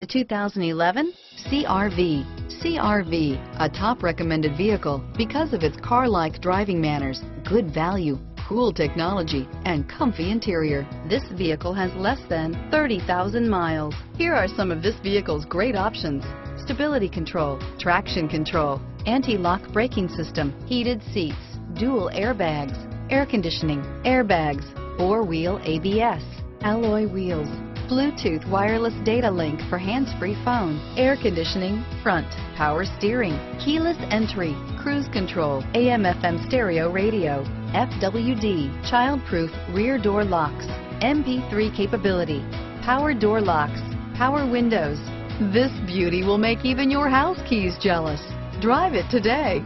The 2011 CRV. CRV, a top recommended vehicle because of its car-like driving manners, good value, cool technology, and comfy interior. This vehicle has less than 30,000 miles. Here are some of this vehicle's great options. Stability control, traction control, anti-lock braking system, heated seats, dual airbags, air conditioning, airbags, four-wheel ABS, alloy wheels, Bluetooth wireless data link for hands-free phone, air conditioning, front, power steering, keyless entry, cruise control, AM FM stereo radio, FWD, child-proof rear door locks, MP3 capability, power door locks, power windows. This beauty will make even your house keys jealous. Drive it today.